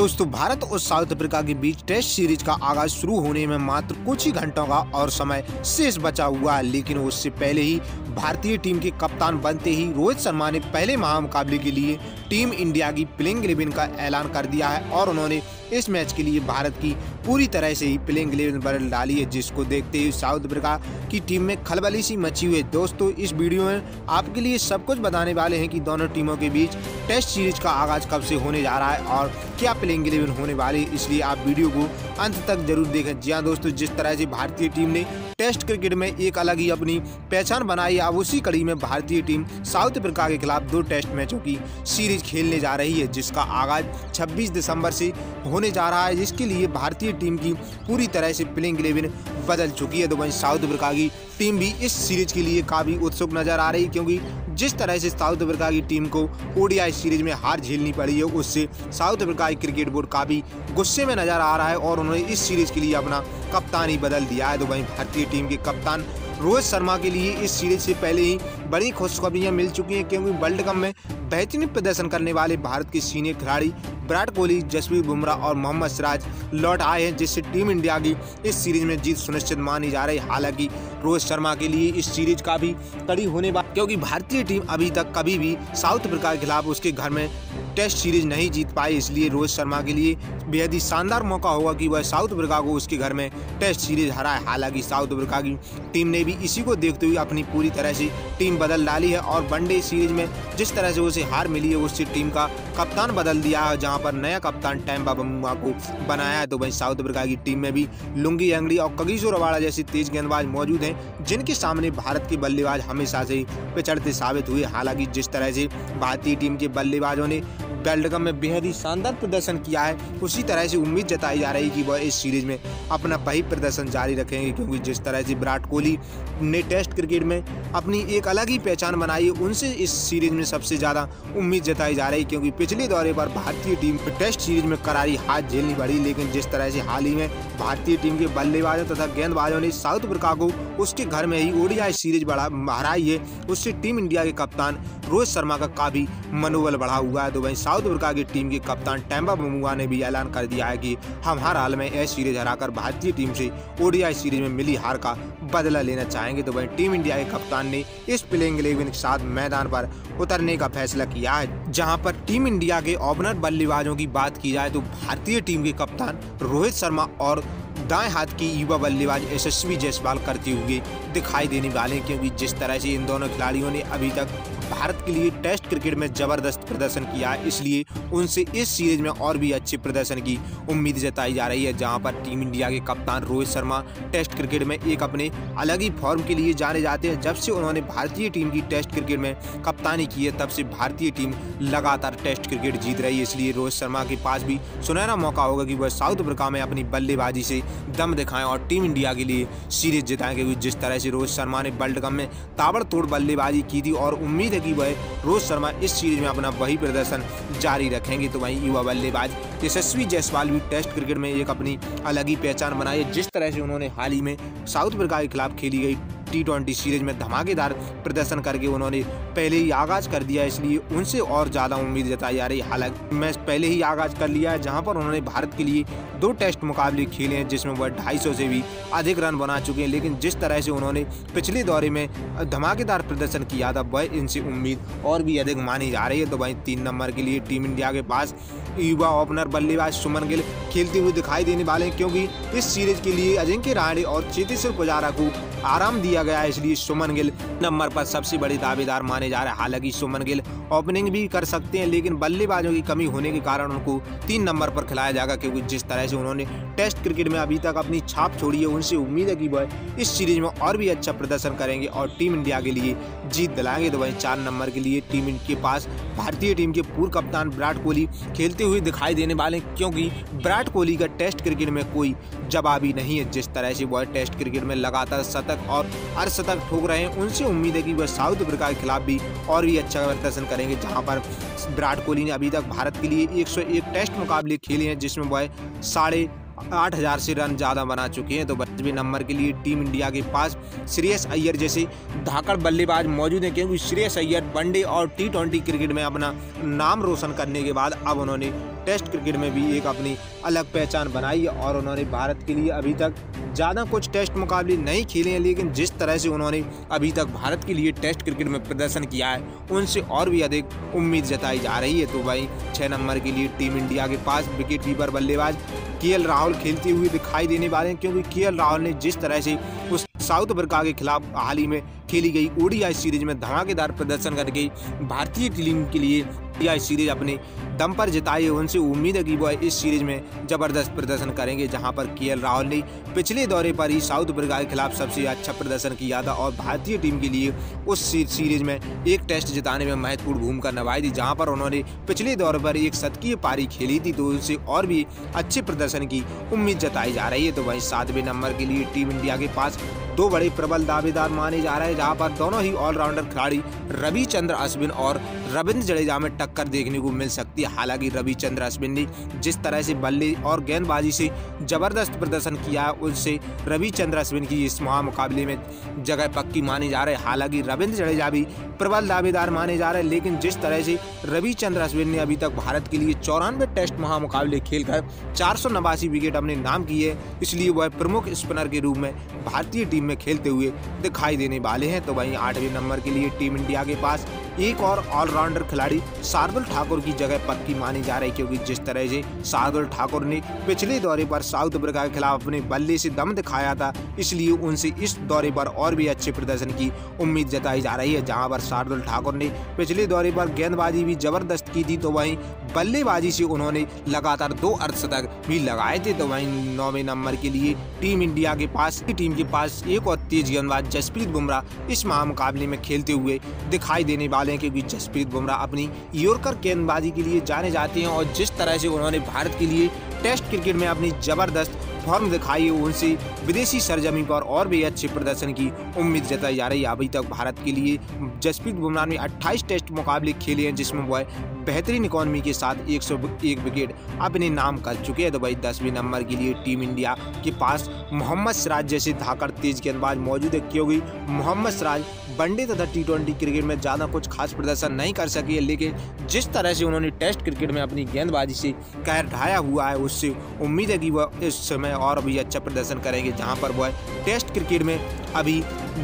दोस्तों, भारत और south Africa के बीच टेस्ट सीरीज़ का आगाज़ शुरू होने में मात्र कुछ ही घंटों का और समय शेष बचा हुआ है, लेकिन उससे पहले ही भारतीय टीम के कप्तान बनते ही रोहित शर्मा ने पहले महामुकाबले के लिए टीम इंडिया की प्लेइंग इलेवन का ऐलान कर दिया है और उन्होंने इस मैच के लिए भारत की पूरी तरह से ही प्लेइंग इलेवन बदल डाली है, जिसको देखते हुए साउथ अफ्रीका की टीम में खलबली सी मची हुई है। दोस्तों, इस वीडियो में आपके लिए सब कुछ बताने वाले हैं कि दोनों टीमों के बीच टेस्ट सीरीज़ का आगाज़ कब से होने जा रहा है और क्या प्लेइंग इलेवन होने वाली इसलिए आप वीडियो को अंत तक ज़रूर देखें। जी हाँ दोस्तों, जिस तरह से भारतीय टीम ने टेस्ट क्रिकेट में एक अलग ही अपनी पहचान बनाई। अब उसी कड़ी में भारतीय टीम साउथ अफ्रीका के खिलाफ दो टेस्ट मैचों की सीरीज़ खेलने जा रही है, जिसका आगाज़ 26 दिसंबर से होने जा रहा है। जिसके लिए भारतीय टीम की पूरी तरह से प्लेइंग इलेवन बदल चुकी है। तो वहीं साउथ अफ्रीका की टीम भी इस सीरीज़ के लिए काफ़ी उत्सुक नज़र आ रही क्योंकि जिस तरह से साउथ अफ्रीका की टीम को ओडीआई सीरीज़ में हार झेलनी पड़ी है, उससे साउथ अफ्रीका क्रिकेट बोर्ड काफ़ी गुस्से में नज़र आ रहा है और उन्होंने इस सीरीज़ के लिए अपना कप्तान ही बदल दिया है। तो वहीं भारतीय टीम के कप्तान रोहित शर्मा के लिए इस सीरीज़ से पहले ही बड़ी खुशखबरियाँ मिल चुकी हैं, क्योंकि वर्ल्ड कप में बेहतरीन प्रदर्शन करने वाले भारत के सीनियर खिलाड़ी विराट कोहली, जसप्रीत बुमराह और मोहम्मद सिराज लौट आए हैं, जिससे टीम इंडिया की इस सीरीज़ में जीत सुनिश्चित मानी जा रही है। हालाँकि रोहित शर्मा के लिए इस सीरीज़ का भी कड़ी होने वाली क्योंकि भारतीय टीम अभी तक कभी भी साउथ अफ्रीका के खिलाफ उसके घर में टेस्ट सीरीज़ नहीं जीत पाई, इसलिए रोहित शर्मा के लिए बेहद ही शानदार मौका होगा कि वह साउथ अफ्रीका को उसके घर में टेस्ट सीरीज़ हराए। हालाँकि साउथ अफ्रीका की टीम ने भी इसी को देखते हुए अपनी पूरी तरह से टीम बदल डाली है और वनडे सीरीज़ में जिस तरह से उसे हार मिली है उससे टीम का कप्तान बदल दिया है, जहाँ पर नया कप्तान टैम बमुआ को बनाया है। तो वहीं साउथ अफ्रीका की टीम में भी लुंगी, अंगड़ी और कगीजो रवाड़ा जैसी तेज गेंदबाज मौजूद हैं, जिनके सामने भारत के बल्लेबाज हमेशा से पिछड़ते साबित हुए। हालाँकि जिस तरह से भारतीय टीम के बल्लेबाजों ने वर्ल्ड कप में बेहद ही शानदार प्रदर्शन किया है। उसी तरह से उम्मीद जताई जा रही है कि वह इस सीरीज़ में अपना वही प्रदर्शन जारी रखेंगे, क्योंकि जिस तरह से विराट कोहली ने टेस्ट क्रिकेट में अपनी एक अलग ही पहचान बनाई है उनसे इस सीरीज़ में सबसे ज़्यादा उम्मीद जताई जा रही है, क्योंकि पिछले दौरे पर भारतीय टीम को टेस्ट सीरीज़ में करारी हाथ झेलनी पड़ी, लेकिन जिस तरह से हाल ही में भारतीय टीम के बल्लेबाजों तथा गेंदबाजों ने साउथ अफ्रीका को उसके घर में ही ओडीआई सीरीज़ बढ़ा हराई है। उससे टीम इंडिया के कप्तान रोहित शर्मा का काफ़ी मनोबल बढ़ा हुआ है। तो वहीं साउथ अफ्रीका की टीम के कप्तान टैम्बा बमुआ ने भी ऐलान कर दिया है कि हम हर हाल में यह सीरीज़ हराकर भारतीय टीम से ओडीआई सीरीज़ में मिली हार का बदला लेना चाहेंगे। तो वहीं टीम इंडिया के कप्तान ने इस प्लेइंग इलेवन के साथ मैदान पर उतरने का फैसला किया है, जहाँ पर टीम इंडिया के ओपनर बल्लेबाजों की बात की जाए तो भारतीय टीम के कप्तान रोहित शर्मा और दाएँ हाथ की युवा बल्लेबाज यशस्वी जयसवाल करते हुए दिखाई देने वाले क्योंकि जिस तरह से इन दोनों खिलाड़ियों ने अभी तक भारत के लिए टेस्ट क्रिकेट में ज़बरदस्त प्रदर्शन किया, इसलिए उनसे इस सीरीज़ में और भी अच्छे प्रदर्शन की उम्मीद जताई जा रही है, जहाँ पर टीम इंडिया के कप्तान रोहित शर्मा टेस्ट क्रिकेट में एक अपने अलग ही फॉर्म के लिए जाने जाते हैं। जब से उन्होंने भारतीय टीम की टेस्ट क्रिकेट में कप्तानी की है, तब से भारतीय टीम लगातार टेस्ट क्रिकेट जीत रही है। इसलिए रोहित शर्मा के पास भी सुनहरा मौका होगा कि वह साउथ अफ्रीका में अपनी बल्लेबाजी से दम दिखाएँ और टीम इंडिया के लिए सीरीज़ जिताएँ, क्योंकि जिस तरह से रोहित शर्मा ने वर्ल्ड कप में ताबड़तोड़ बल्लेबाजी की थी और उम्मीद है कि वह रोहित शर्मा इस सीरीज़ में अपना वही प्रदर्शन जारी रखेंगे। तो वहीं युवा बल्लेबाज यशस्वी जायसवाल भी टेस्ट क्रिकेट में एक अपनी अलग ही पहचान बनाई जिस तरह से उन्होंने हाल ही में साउथ अफ्रीका के खिलाफ खेली गई टी ट्वेंटी सीरीज़ में धमाकेदार प्रदर्शन करके उन्होंने पहले ही आगाज़ कर दिया, इसलिए उनसे और ज़्यादा उम्मीद जताई जा रही हालाँकि मैच पहले ही आगाज़ कर लिया है, जहाँ पर उन्होंने भारत के लिए दो टेस्ट मुकाबले खेले हैं, जिसमें वह ढाई से भी अधिक रन बना चुके हैं, लेकिन जिस तरह से उन्होंने पिछले दौरे में धमाकेदार प्रदर्शन किया था, वह इनसे उम्मीद और भी अधिक मानी जा रही है। तो वहीं तीन नंबर के लिए टीम इंडिया के पास युवा ओपनर बल्लेबाज सुमन गिल खेलते हुए दिखाई देने वाले हैं, क्योंकि इस सीरीज़ के लिए अजिंक्य रहाणे और चेतेश्वर पुजारा को आराम दिया गया है, इसलिए सुमन गिल नंबर पर सबसे बड़े दावेदार माने जा रहे हैं। हालाँकि सुमन गिल ओपनिंग भी कर सकते हैं, लेकिन बल्लेबाजों की कमी होने के कारण उनको तीन नंबर पर खिलाया जाएगा, क्योंकि जिस तरह से उन्होंने टेस्ट क्रिकेट में अभी तक अपनी छाप छोड़ी है, उनसे उम्मीद है कि वह इस सीरीज़ में और भी अच्छा प्रदर्शन करेंगे और टीम इंडिया के लिए जीत दिलाएँगे। तो वहीं चार नंबर के लिए टीम के पास भारतीय टीम के पूर्व कप्तान विराट कोहली खेलते हुए दिखाई देने वाले क्योंकि विराट कोहली का टेस्ट क्रिकेट में कोई जवाबी नहीं है। जिस तरह से वह टेस्ट क्रिकेट में लगातार शतक और अर्धशतक ठोक रहे हैं। उनसे उम्मीद है कि वह साउथ अफ्रीका के खिलाफ भी और भी अच्छा प्रदर्शन करेंगे, जहाँ पर विराट कोहली ने अभी तक भारत के लिए 101 टेस्ट मुकाबले खेले हैं, जिसमें वह साढ़े आठ हज़ार से रन ज़्यादा बना चुके हैं। तो बचवे नंबर के लिए टीम इंडिया के पास श्रेयस अय्यर जैसे धाकड़ बल्लेबाज मौजूद हैं। क्योंकि श्रेयस अय्यर वनडे और टी ट्वेंटी क्रिकेट में अपना नाम रोशन करने के बाद अब उन्होंने टेस्ट क्रिकेट में भी एक अपनी अलग पहचान बनाई है और उन्होंने भारत के लिए अभी तक ज़्यादा कुछ टेस्ट मुकाबले नहीं खेले हैं, लेकिन जिस तरह से उन्होंने अभी तक भारत के लिए टेस्ट क्रिकेट में प्रदर्शन किया है, उनसे और भी अधिक उम्मीद जताई जा रही है। तो भाई छः नंबर के लिए टीम इंडिया के पास विकेट कीपर बल्लेबाज के राहुल खेलते हुए दिखाई देने वाले हैं, क्योंकि के राहुल ने जिस तरह से उस साउथ अफ्रीका के खिलाफ हाल ही में खेली गई ओडीआई सीरीज़ में धमाकेदार प्रदर्शन करके भारतीय टीम के लिए यह सीरीज़ अपने दम पर जिताई है, उनसे उम्मीद है कि वह इस सीरीज़ में ज़बरदस्त प्रदर्शन करेंगे, जहाँ पर के राहुल ने पिछले दौरे पर ही साउथ अफ्रीका के खिलाफ सबसे अच्छा प्रदर्शन किया था और भारतीय टीम के लिए उस सीरीज़ में एक टेस्ट जिताने में महत्वपूर्ण भूमिका निभाई थी, जहाँ पर उन्होंने पिछले दौर पर एक शतकीय पारी खेली थी तो उनसे और भी अच्छे प्रदर्शन की उम्मीद जताई जा रही है। तो वहीं सातवें नंबर के लिए टीम इंडिया के पास दो बड़े प्रबल दावेदार माने जा रहे हैं, जहाँ पर दोनों ही ऑलराउंडर खिलाड़ी रविचंद्र अश्विन और रविंद्र जडेजा में टक्कर देखने को मिल सकती है। हालाँकि रविचंद्र अश्विन ने जिस तरह से बल्ले और गेंदबाजी से ज़बरदस्त प्रदर्शन किया है, उससे रविचंद्र अश्विन की इस महामुकाबले में जगह पक्की मानी जा रही है। हालाँकि रविंद्र जडेजा भी प्रबल दावेदार माने जा रहे हैं, लेकिन जिस तरह से रविचंद्र अश्विन ने अभी तक भारत के लिए चौरानवे टेस्ट महामुकाबले खेलकर चार सौ नवासी विकेट अपने नाम किए इसलिए वह प्रमुख स्पिनर के रूप में भारतीय टीम में खेलते हुए दिखाई देने वाले हैं। तो वहीं आठवें नंबर के लिए टीम इंडिया के पास एक और ऑलराउंडर खिलाड़ी शार्दुल ठाकुर की जगह पक्की मानी जा रही, क्योंकि जिस तरह से शार्दुल ठाकुर ने पिछले दौरे पर साउथ अफ्रीका के खिलाफ अपने बल्ले से दम दिखाया था, इसलिए उनसे इस दौरे पर और भी अच्छे प्रदर्शन की उम्मीद जताई जा रही है, जहाँ पर शार्दुल ठाकुर ने पिछले दौरे पर गेंदबाजी भी ज़बरदस्त की थी तो वहीं बल्लेबाजी से उन्होंने लगातार दो अर्धशतक भी लगाए थे तो वहीं नौवे नंबर के लिए टीम इंडिया के पास की टीम के पास एक और तेज गेंदबाज जसप्रीत बुमराह इस महामुकाबले में खेलते हुए दिखाई देने वाले वाले हैं क्योंकि जसप्रीत बुमराह अपनी यॉर्कर गेंदबाजी के लिए जाने जाते हैं और जिस तरह से उन्होंने भारत के लिए टेस्ट क्रिकेट में अपनी ज़बरदस्त फॉर्म दिखाई है, उनसे विदेशी सरजमी पर और भी अच्छे प्रदर्शन की उम्मीद जताई जा रही है। अभी तक भारत के लिए जसप्रीत बुमराह ने 28 टेस्ट मुकाबले खेले हैं, जिसमें वह बेहतरीन इकॉनमी के साथ 101 विकेट अपने नाम कर चुके हैं। तो भाई दसवें नंबर के लिए टीम इंडिया के पास मोहम्मद सिराज जैसे धाकड़ तेज गेंदबाज मौजूद है। क्योंकि मोहम्मद सिराज वनडे तथा टी क्रिकेट में ज़्यादा कुछ खास प्रदर्शन नहीं कर सके, लेकिन जिस तरह से उन्होंने टेस्ट क्रिकेट में अपनी गेंदबाजी से कहर ढाया हुआ है, उससे उम्मीद है कि वह इस समय और भी अच्छा प्रदर्शन करेंगे। जहाँ पर वह टेस्ट क्रिकेट में अभी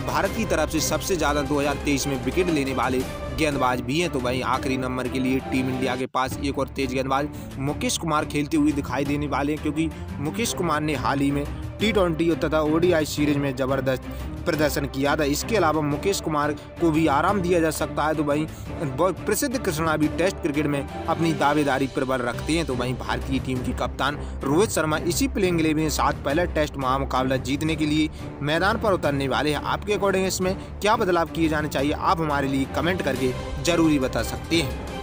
भारत की तरफ़ से सबसे ज़्यादा 2023 में विकेट लेने वाले गेंदबाज भी हैं तो वहीं आखिरी नंबर के लिए टीम इंडिया के पास एक और तेज गेंदबाज मुकेश कुमार खेलते हुए दिखाई देने वाले हैं, क्योंकि मुकेश कुमार ने हाल ही में टी ट्वेंटी तथा ओडीआई सीरीज़ में ज़बरदस्त प्रदर्शन किया था। इसके अलावा मुकेश कुमार को भी आराम दिया जा सकता है। तो वहीं प्रसिद्ध कृष्णा भी टेस्ट क्रिकेट में अपनी दावेदारी पर बल रखते हैं। तो वहीं भारतीय टीम की कप्तान रोहित शर्मा इसी प्लेइंग इलेवन के साथ पहला टेस्ट महामुकाबला जीतने के लिए मैदान पर उतरने वाले हैं। आपके अकॉर्डिंग इसमें क्या बदलाव किए जाने चाहिए, आप हमारे लिए कमेंट करके ज़रूरी बता सकते हैं।